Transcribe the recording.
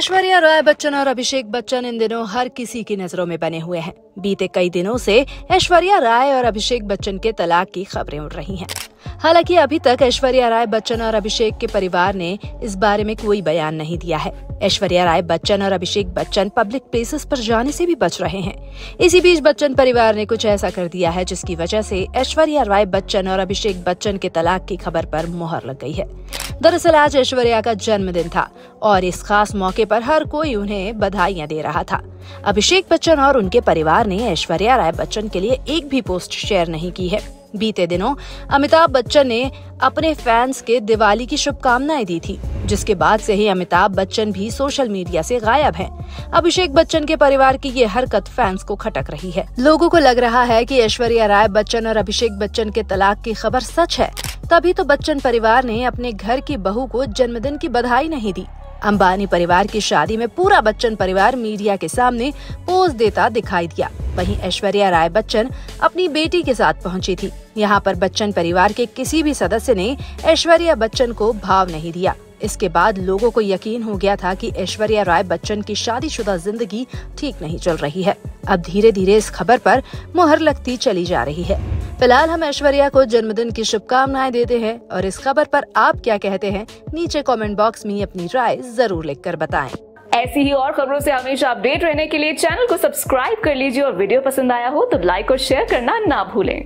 ऐश्वर्या राय बच्चन और अभिषेक बच्चन इन दिनों हर किसी की नज़रों में बने हुए हैं। बीते कई दिनों से ऐश्वर्या राय और अभिषेक बच्चन के तलाक की खबरें उड़ रही हैं। हालाँकि अभी तक ऐश्वर्या राय बच्चन और अभिषेक के परिवार ने इस बारे में कोई बयान नहीं दिया है। ऐश्वर्या राय बच्चन और अभिषेक बच्चन पब्लिक प्लेसेस पर जाने से भी बच रहे हैं। इसी बीच बच्चन परिवार ने कुछ ऐसा कर दिया है, जिसकी वजह से ऐश्वर्या राय बच्चन और अभिषेक बच्चन के तलाक की खबर पर मुहर लग गई है। दरअसल आज ऐश्वर्या का जन्मदिन था और इस खास मौके पर हर कोई उन्हें बधाइयाँ दे रहा था। अभिषेक बच्चन और उनके परिवार ने ऐश्वर्या राय बच्चन के लिए एक भी पोस्ट शेयर नहीं की है। बीते दिनों अमिताभ बच्चन ने अपने फैंस के दिवाली की शुभकामनाएँ दी थी, जिसके बाद से ही अमिताभ बच्चन भी सोशल मीडिया से गायब हैं। अभिषेक बच्चन के परिवार की ये हरकत फैंस को खटक रही है। लोगों को लग रहा है कि ऐश्वर्या राय बच्चन और अभिषेक बच्चन के तलाक की खबर सच है। तभी तो बच्चन परिवार ने अपने घर की बहू को जन्मदिन की बधाई नहीं दी। अंबानी परिवार की शादी में पूरा बच्चन परिवार मीडिया के सामने पोज देता दिखाई दिया। वहीं ऐश्वर्या राय बच्चन अपनी बेटी के साथ पहुँची थी। यहाँ पर बच्चन परिवार के किसी भी सदस्य ने ऐश्वर्या बच्चन को भाव नहीं दिया। इसके बाद लोगों को यकीन हो गया था कि ऐश्वर्या राय बच्चन की शादीशुदा ज़िंदगी ठीक नहीं चल रही है। अब धीरे धीरे इस खबर पर मुहर लगती चली जा रही है। फ़िलहाल हम ऐश्वर्या को जन्मदिन की शुभकामनाएँ देते हैं और इस खबर पर आप क्या कहते हैं, नीचे कमेंट बॉक्स में अपनी राय ज़रूर लिखकर बताएँ। ऐसी ही और खबरों से हमेशा अपडेट रहने के लिए चैनल को सब्सक्राइब कर लीजिए और वीडियो पसंद आया हो तो लाइक और शेयर करना ना भूलें